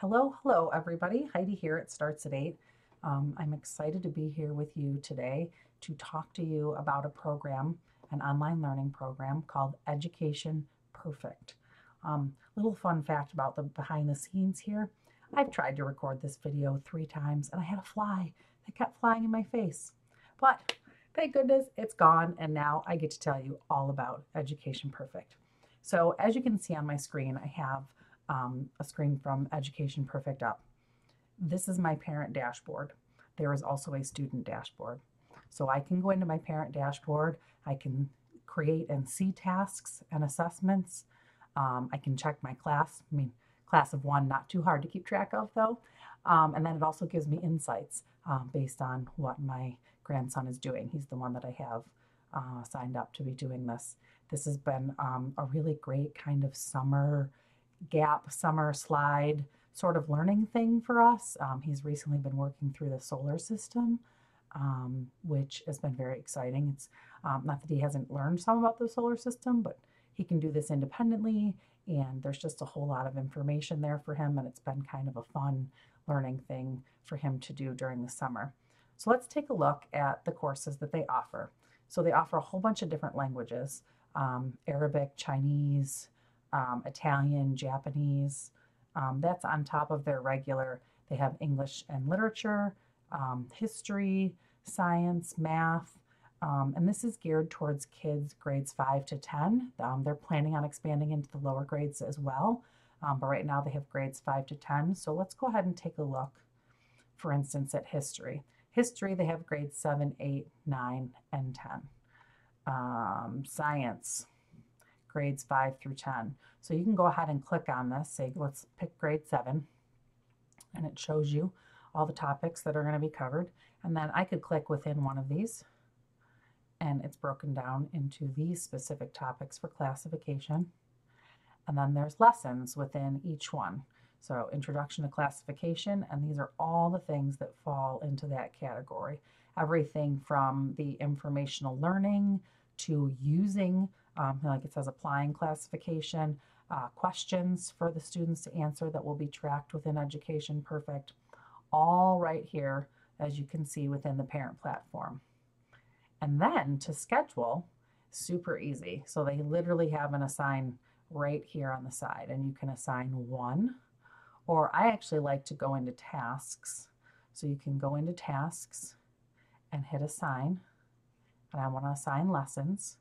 Hello, hello, everybody. Heidi here. It starts at 8. Um, I'm excited to be here with you today to talk to you about a program, an online learning program called Education Perfect. Um, little fun fact about the behind the scenes here. I've tried to record this video three times and I had a fly that kept flying in my face. But thank goodness it's gone and now I get to tell you all about Education Perfect. So as you can see on my screen, I have um, a screen from Education Perfect up. This is my parent dashboard. There is also a student dashboard. So I can go into my parent dashboard. I can create and see tasks and assessments. Um, I can check my class. I mean, class of one, not too hard to keep track of though. Um, and then it also gives me insights um, based on what my grandson is doing. He's the one that I have uh, signed up to be doing this. This has been um, a really great kind of summer gap summer slide sort of learning thing for us. Um, he's recently been working through the solar system, um, which has been very exciting. It's um, not that he hasn't learned some about the solar system, but he can do this independently, and there's just a whole lot of information there for him, and it's been kind of a fun learning thing for him to do during the summer. So let's take a look at the courses that they offer. So they offer a whole bunch of different languages, um, Arabic, Chinese, um, Italian, Japanese. Um, that's on top of their regular. They have English and literature, um, history, science, math, um, and this is geared towards kids grades 5 to 10. Um, they're planning on expanding into the lower grades as well, um, but right now they have grades 5 to 10. So let's go ahead and take a look, for instance, at history. History, they have grades 7, 8, 9, and 10. science, grades 5 through 10. So you can go ahead and click on this, say let's pick grade 7, and it shows you all the topics that are going to be covered. And then I could click within one of these, and it's broken down into these specific topics for classification. And then there's lessons within each one. So introduction to classification, and these are all the things that fall into that category. Everything from the informational learning to using um, like it says applying classification, uh, questions for the students to answer that will be tracked within Education Perfect, all right here, as you can see within the parent platform. And then to schedule, super easy. So they literally have an assign right here on the side, and you can assign one, or I actually like to go into tasks. So you can go into tasks and hit assign, and I want to assign lessons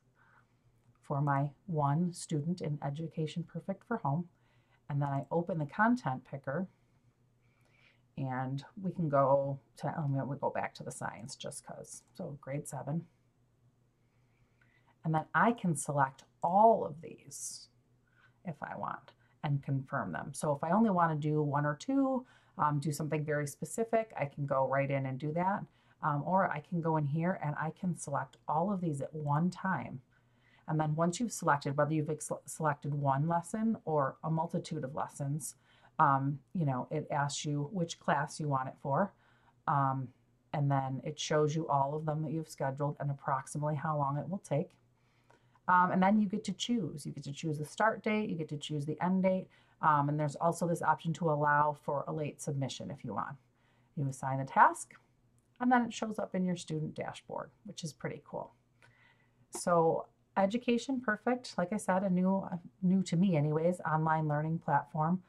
for my one student in Education Perfect for Home. And then I open the content picker and we can go to, I'm going to go back to the science just because. So grade seven. And then I can select all of these if I want and confirm them. So if I only want to do one or two, um, do something very specific, I can go right in and do that. Um, or I can go in here and I can select all of these at one time and then once you've selected, whether you've selected one lesson or a multitude of lessons, um, you know, it asks you which class you want it for. Um, and then it shows you all of them that you've scheduled and approximately how long it will take. Um, and then you get to choose. You get to choose the start date, you get to choose the end date, um, and there's also this option to allow for a late submission if you want. You assign a task, and then it shows up in your student dashboard, which is pretty cool. So Education Perfect, like I said, a new, new to me anyways, online learning platform.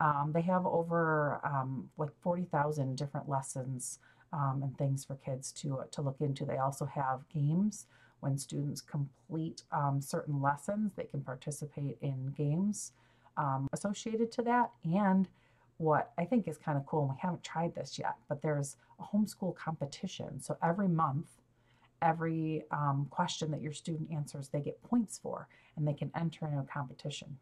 Um, they have over um, like 40,000 different lessons um, and things for kids to, to look into. They also have games. When students complete um, certain lessons, they can participate in games um, associated to that. And what I think is kind of cool, and we haven't tried this yet, but there's a homeschool competition. So every month, every um, question that your student answers, they get points for, and they can enter in a competition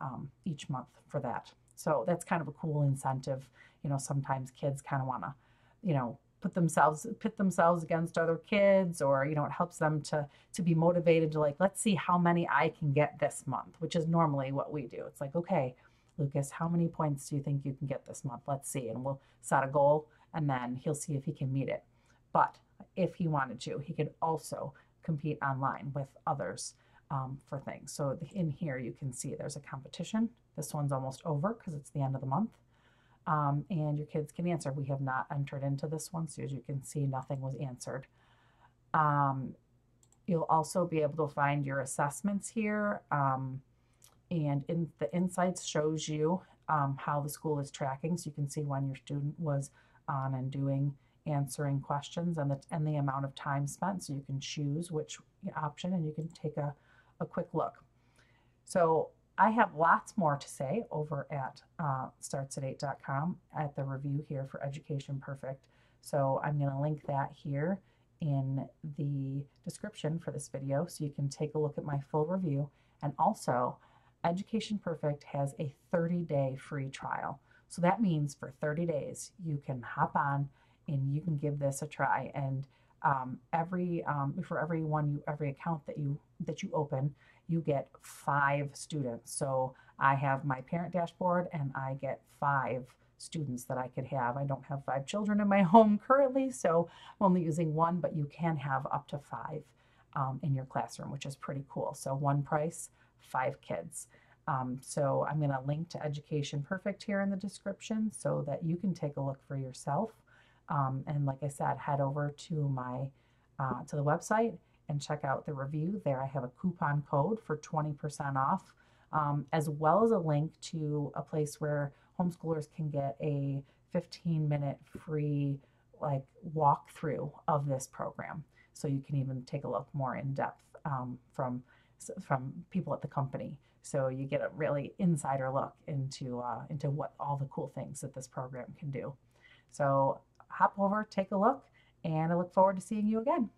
um, each month for that. So that's kind of a cool incentive. You know, sometimes kids kind of want to, you know, put themselves pit themselves against other kids, or you know, it helps them to to be motivated to like, let's see how many I can get this month, which is normally what we do. It's like, okay, Lucas, how many points do you think you can get this month? Let's see, and we'll set a goal, and then he'll see if he can meet it. But if he wanted to. He could also compete online with others um, for things. So in here you can see there's a competition. This one's almost over because it's the end of the month. um, and your kids can answer. We have not entered into this one, so as you can see, nothing was answered. Um, you'll also be able to find your assessments here, um, and in the insights shows you um, how the school is tracking, so you can see when your student was on and doing answering questions and the and the amount of time spent. So you can choose which option, and you can take a, a quick look. So I have lots more to say over at uh, startsateight.com at the review here for Education Perfect. So I'm going to link that here in the description for this video so you can take a look at my full review. And also, Education Perfect has a 30 day free trial. So that means for 30 days, you can hop on and you can give this a try. And um, every um, for every one you every account that you that you open, you get five students. So I have my parent dashboard and I get five students that I could have. I don't have five children in my home currently, so I'm only using one, but you can have up to five um, in your classroom, which is pretty cool. So one price, five kids. Um, so I'm going to link to Education Perfect here in the description so that you can take a look for yourself. Um, and like I said, head over to my uh, to the website and check out the review. There I have a coupon code for 20% off, um, as well as a link to a place where homeschoolers can get a 15 minute free like walkthrough of this program. So you can even take a look more in depth um, from from people at the company. So you get a really insider look into uh, into what all the cool things that this program can do. So hop over, take a look, and I look forward to seeing you again.